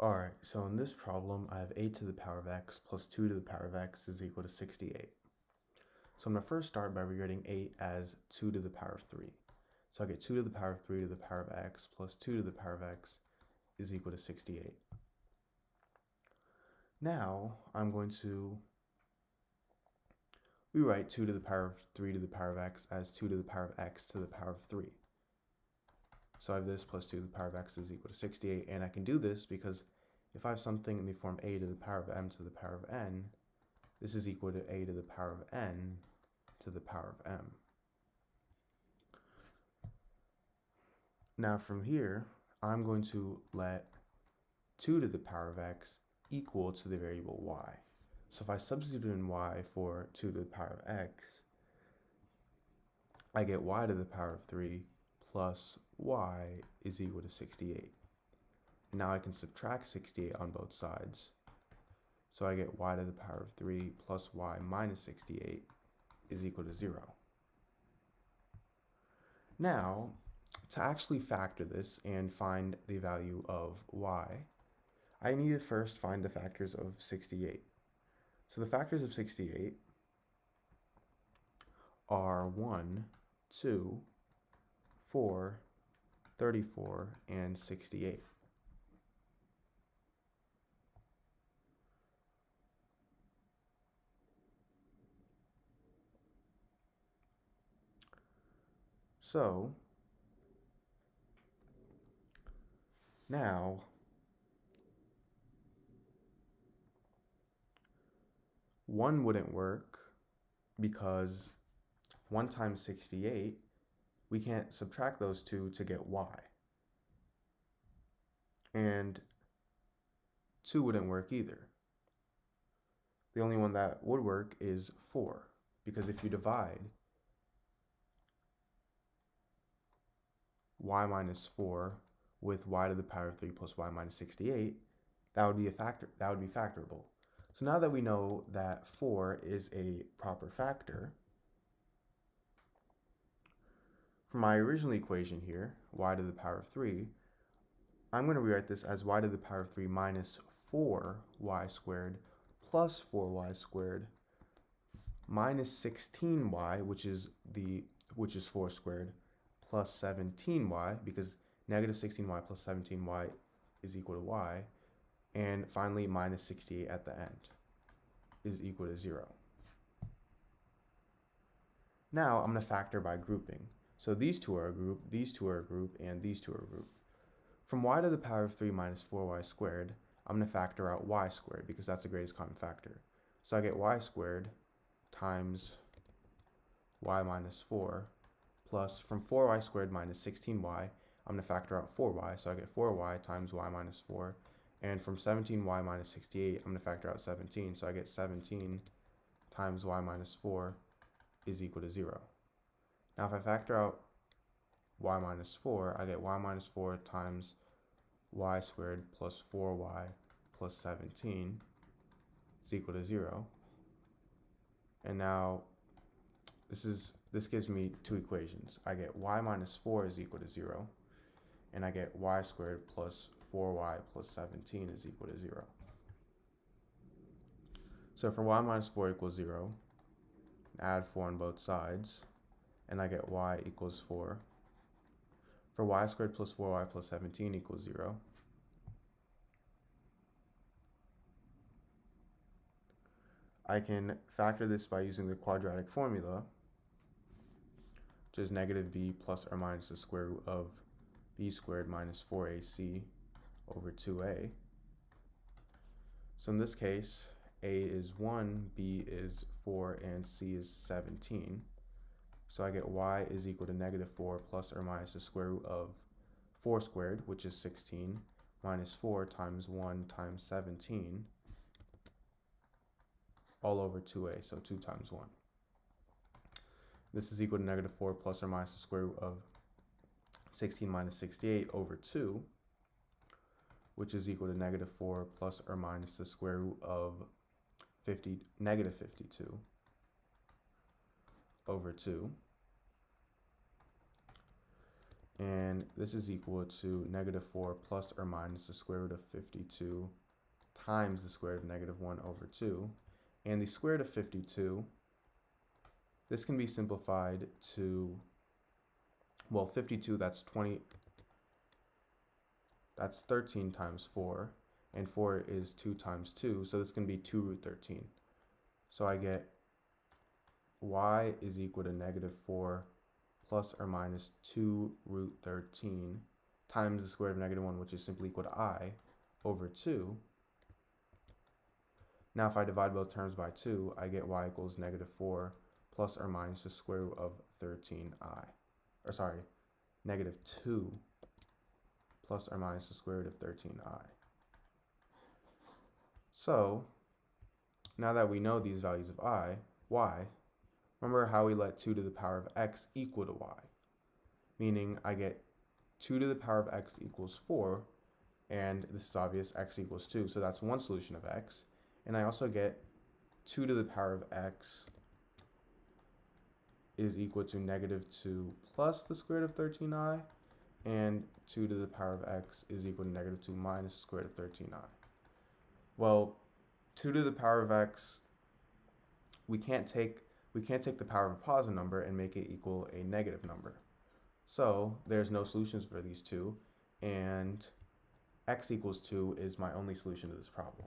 Alright, so in this problem, I have 8 to the power of x plus 2 to the power of x is equal to 68. So I'm going to first start by rewriting 8 as 2 to the power of 3. So I get 2 to the power of 3 to the power of x plus 2 to the power of x is equal to 68. Now I'm going to rewrite 2 to the power of 3 to the power of x as 2 to the power of x to the power of 3. So I have this plus 2 to the power of x is equal to 68, and I can do this because if I have something in the form a to the power of m to the power of n, this is equal to a to the power of n to the power of m. Now from here, I'm going to let 2 to the power of x equal to the variable y. So if I substitute in y for 2 to the power of x, I get y to the power of 3 plus y is equal to 68. Now I can subtract 68 on both sides. So I get y to the power of 3 plus y minus 68 is equal to 0. Now, to actually factor this and find the value of y, I need to first find the factors of 68. So the factors of 68 are 1, 2, 4, 34, and 68. So, now, one wouldn't work because 1 times 68 we can't subtract those two to get y. And 2 wouldn't work either. The only one that would work is 4, because if you divide y minus 4 with y to the power of 3 plus y minus 68, that would be a factor that would be factorable. So now that we know that 4 is a proper factor, for my original equation here, y to the power of 3, I'm going to rewrite this as y to the power of 3 minus 4y squared plus 4y squared minus 16y, which is the which is 4 squared, plus 17y, because negative 16y plus 17y is equal to y, and finally minus 68 at the end is equal to 0. Now I'm going to factor by grouping. So these two are a group, these two are a group, and these two are a group. From y to the power of 3 minus 4y squared, I'm going to factor out y squared because that's the greatest common factor. So I get y squared times y minus 4 plus from 4y squared minus 16y, I'm going to factor out 4y, so I get 4y times y minus 4. And from 17y minus 68, I'm going to factor out 17, so I get 17 times y minus 4 is equal to 0. Now if I factor out y minus 4, I get y minus 4 times y squared plus 4y plus 17 is equal to 0. And now this is this gives me two equations. I get y minus 4 is equal to 0, and I get y squared plus 4y plus 17 is equal to 0. So for y minus 4 equals 0, add 4 on both sides, and I get y equals 4. For y squared plus 4y plus 17 equals 0. I can factor this by using the quadratic formula, is negative b plus or minus the square root of b squared minus 4ac over 2a. So in this case, a is 1, b is 4, and c is 17. So I get y is equal to negative 4 plus or minus the square root of 4 squared, which is 16, minus 4 times 1 times 17, all over 2a, so 2 times 1. This is equal to negative 4 plus or minus the square root of 16 minus 68 over 2, which is equal to negative 4 plus or minus the square root of 50, negative 52 over 2. and this is equal to negative 4 plus or minus the square root of 52 times the square root of negative 1 over 2. And the square root of 52, this can be simplified to, well, 52, that's 20, that's 13 times 4, and 4 is 2 times 2, so this can be 2 root 13. So I get y is equal to negative 4 plus or minus 2 root 13 times the square root of negative 1, which is simply equal to i, over 2. Now if I divide both terms by 2, I get y equals negative 4 plus or minus the square root of 13i. Or sorry, negative 2 plus or minus the square root of 13i. So, now that we know these values of i, y, remember how we let 2 to the power of x equal to y. Meaning I get 2 to the power of x equals 4, and this is obvious, x equals 2, so that's one solution of x. And I also get 2 to the power of x is equal to negative 2 plus the square root of 13i, and 2 to the power of x is equal to negative 2 minus the square root of 13i. Well, 2 to the power of x, we can't take we can't take the power of a positive number and make it equal a negative number. So there's no solutions for these two, and x equals 2 is my only solution to this problem.